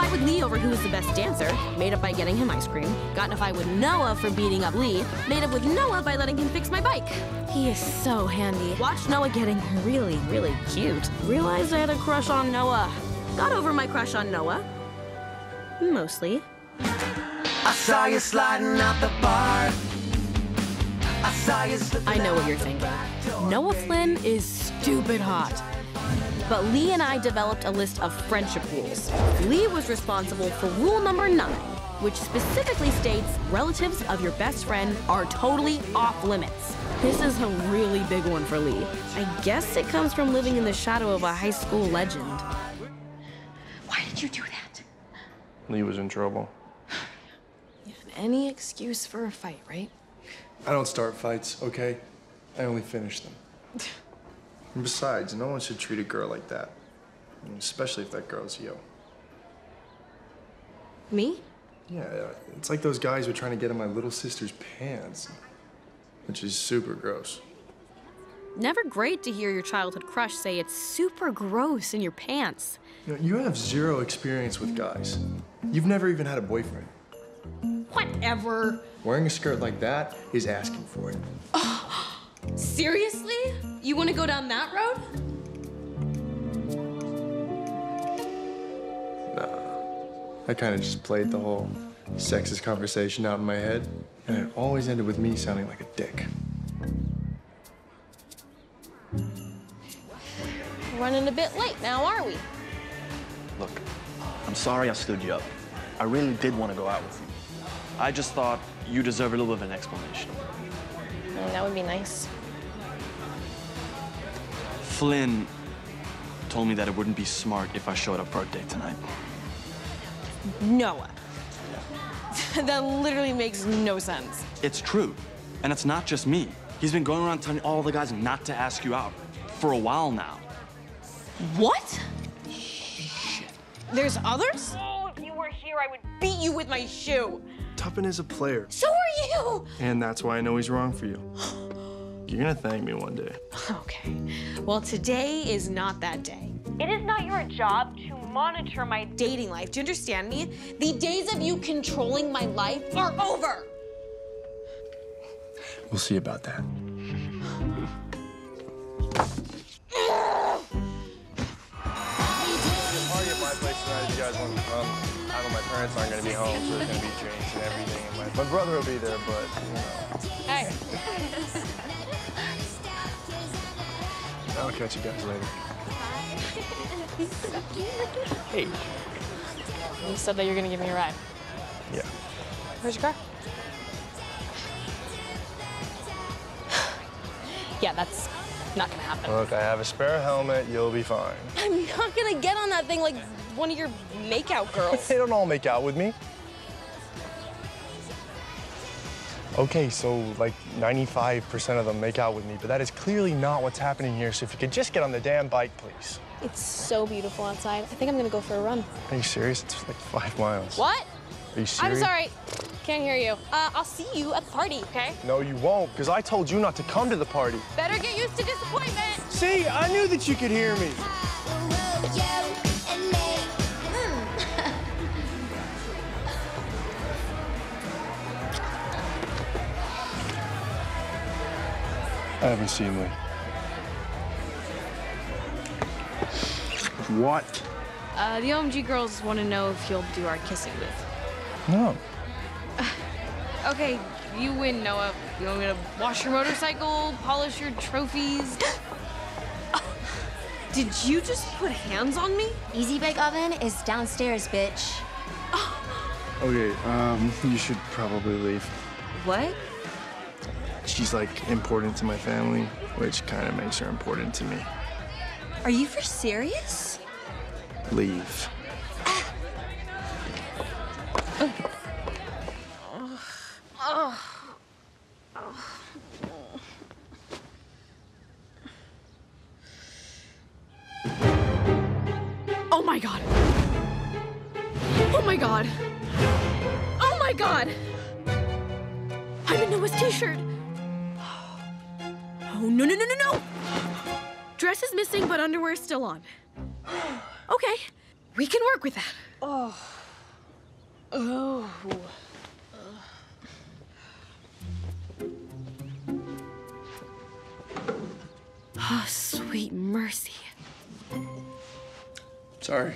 fight with Lee over who was the best dancer, made up by getting him ice cream. Got in a fight with Noah for beating up Lee, made up with Noah by letting him fix my bike. He is so handy. Watched Noah getting really, really cute. Realized I had a crush on Noah. Got over my crush on Noah. Mostly. I saw you sliding out the bar. I saw you I know what you're thinking. Noah Flynn is stupid hot. But Lee and I developed a list of friendship rules. Lee was responsible for rule number nine, which specifically states relatives of your best friend are totally off limits. This is a really big one for Lee. I guess it comes from living in the shadow of a high school legend. Why did you do that? Lee was in trouble. Any excuse for a fight, right? I don't start fights, okay? I only finish them. And besides, no one should treat a girl like that. Especially if that girl's you. Me? Yeah, it's like those guys were trying to get in my little sister's pants, which is super gross. Never great to hear your childhood crush say it's super gross in your pants. You know, you have zero experience with guys. You've never even had a boyfriend. Whatever. Wearing a skirt like that is asking for it. Seriously? You want to go down that road? I kind of just played the whole sexist conversation out in my head, and it always ended with me sounding like a dick. Running a bit late now, are we? Look, I'm sorry I stood you up. I really did want to go out with you. I just thought you deserve a little bit of an explanation. Mm, that would be nice. Flynn told me that it wouldn't be smart if I showed up for our date tonight. Noah. that literally makes no sense. It's true. And it's not just me. He's been going around telling all the guys not to ask you out for a while now. What? There's others? Oh, if you were here, I would beat you with my shoe. Tuppen is a player, So are you. and that's why I know he's wrong for you. You're gonna thank me one day. Okay. Well, today is not that day. It is not your job to monitor my dating life. Do you understand me? The days of you controlling my life are over. We'll see about that. party at my place tonight if you guys want to come. I know my parents aren't going to be home, so there's going to be drinks and everything. And my, my brother will be there, but, you know. Hey. I'll catch you guys later. Hey. You said that you're gonna give me a ride. Yeah. Where's your car? yeah, that's not gonna happen. Look, I have a spare helmet. You'll be fine. I'm not gonna get on that thing like one of your makeout girls. They don't all make out with me. Okay, so like 95% of them make out with me, but that is clearly not what's happening here. So if you could just get on the damn bike, please. It's so beautiful outside. I think I'm gonna go for a run. Are you serious? It's like five miles. What? Are you serious? I'm sorry. Can't hear you. Uh, I'll see you at the party, okay? No, you won't, because I told you not to come to the party. Better get used to disappointment. See, I knew that you could hear me. I haven't seen Lee. What? Uh, the OMG girls want to know if you'll do our kissing with. No. Okay, you win, Noah. You want me to wash your motorcycle, polish your trophies? Did you just put hands on me? Easy Bake Oven is downstairs, bitch. Okay, um, you should probably leave. What? She's like important to my family, which kind of makes her important to me. Are you for serious? Leave. Oh my god. Oh my god. Oh my god. I'm in Noah's t-shirt. Oh, no, no, no, no, no. Dress is missing, but underwear is still on. Okay, we can work with that. Oh. Oh. Oh, sweet mercy. Sorry.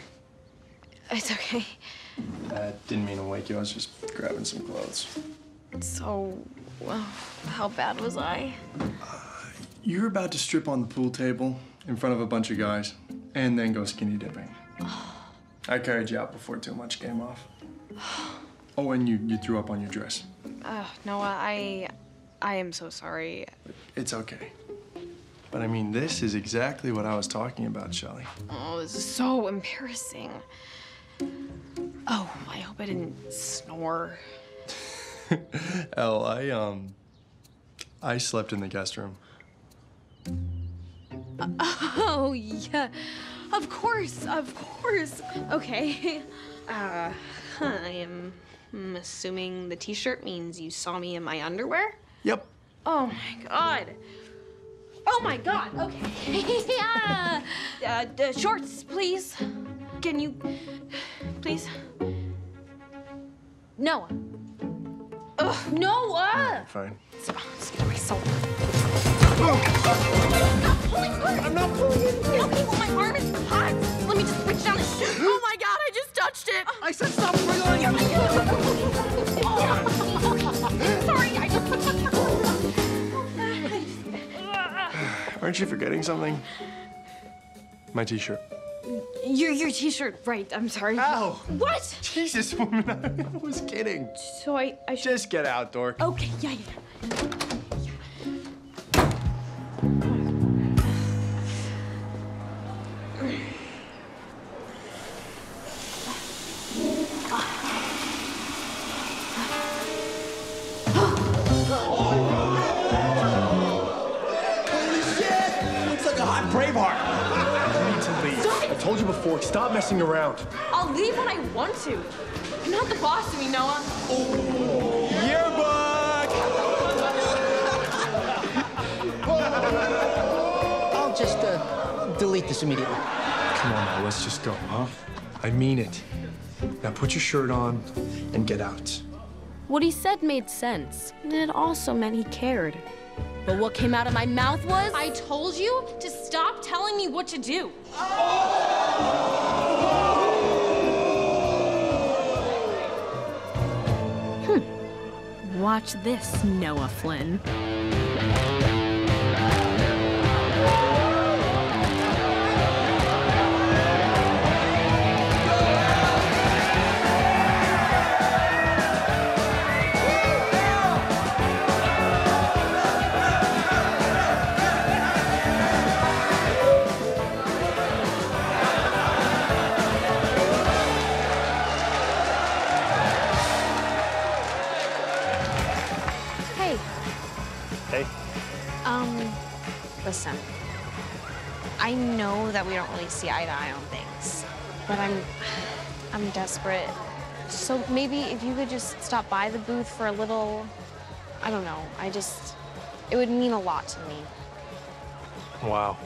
It's okay. I didn't mean to wake you. I was just grabbing some clothes. So, well, how bad was I? You were about to strip on the pool table in front of a bunch of guys and then go skinny dipping. I carried you out before too much came off. Oh, and you, you threw up on your dress. Uh, Noah, I, I am so sorry. It's okay. But I mean, this is exactly what I was talking about, Shelly. Oh, this is so embarrassing. Oh, I hope I didn't snore. Elle, I, um, I slept in the guest room. Oh, yeah. Of course, of course. Okay. Uh, I am assuming the t-shirt means you saw me in my underwear? Yep. Oh my god. Oh my god. Okay. yeah. Uh, uh, shorts, please. Can you, please? Noah. Ugh, Noah. Fine. Let's get myself. Stop pulling hard. I'm not pulling it. Okay, well my arm is hot. Let me just reach down and. Oh my god, I just touched it! I said stop wiggling! Sorry, I just. Aren't you forgetting something? My t-shirt. Your your t-shirt, right? I'm sorry. Ow! What? Jesus, woman, I was kidding. So I I should. Just get out, dork. Okay, yeah, yeah. Told you before, stop messing around. I'll leave when I want to. You're not the boss of me, Noah. Yearbook! I'll just uh, delete this immediately. Come on now, let's just go, huh? I mean it. Now put your shirt on and get out. What he said made sense. And it also meant he cared. But what came out of my mouth was. I told you to stop telling me what to do. Hmm. Watch this, Noah Flynn. Really see eye to eye on things, but I'm, I'm desperate. So maybe if you could just stop by the booth for a little, I don't know. I just, it would mean a lot to me. Wow.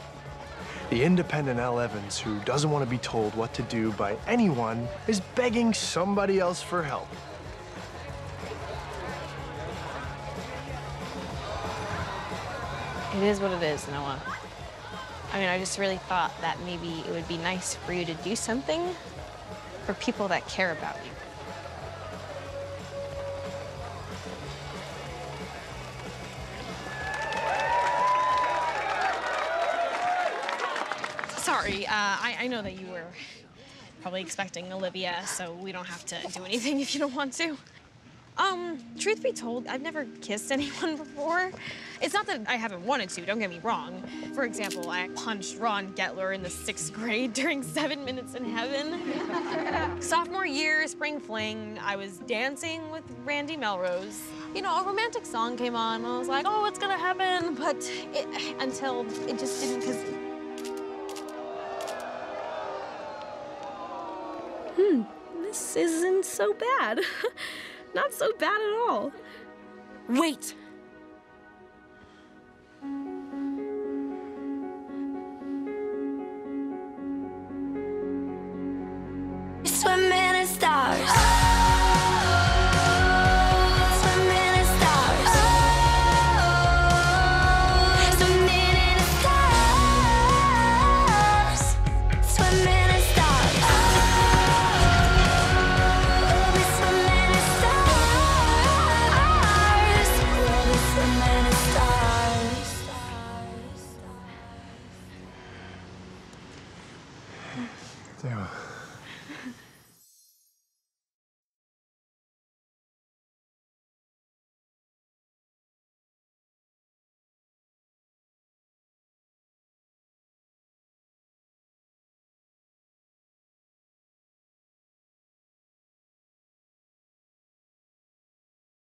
The independent Elle Evans who doesn't want to be told what to do by anyone is begging somebody else for help. It is what it is, Noah. I mean, I just really thought that maybe it would be nice for you to do something for people that care about you. Sorry, uh, I, I know that you were probably expecting Olivia, so we don't have to do anything if you don't want to. Um, truth be told, I've never kissed anyone before. It's not that I haven't wanted to, don't get me wrong. For example, I punched Ron Getler in the sixth grade during Seven Minutes in Heaven. Sophomore year, spring fling, I was dancing with Randy Melrose. You know, a romantic song came on, and I was like, oh, what's gonna happen? But it, until it just didn't, because This isn't so bad. Not so bad at all. Wait!